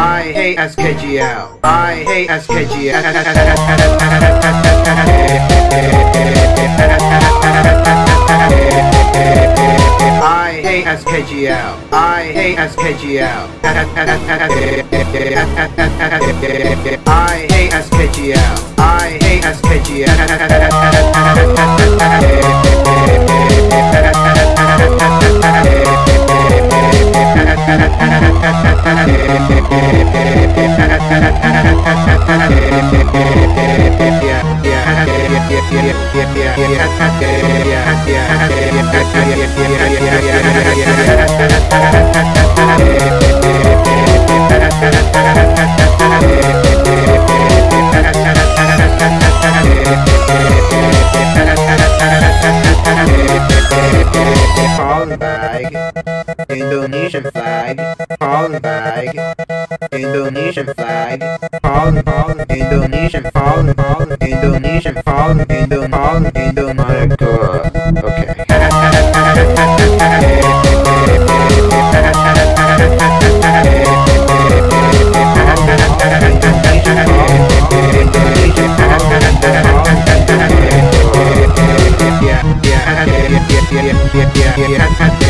I hate SKGL. I hate SKGL. I hate SKGL. I hate SKGL. I hate SKGL. I hate All right. Indonesian flag, Holland flag, Indonesian flag, Holland, Holland, Indonesian, Holland, Holland, Indonesian, Holland, Indon, Holland, Indonesia. Okay. Yeah, yeah, yeah, yeah, yeah, yeah, yeah, yeah, yeah, yeah.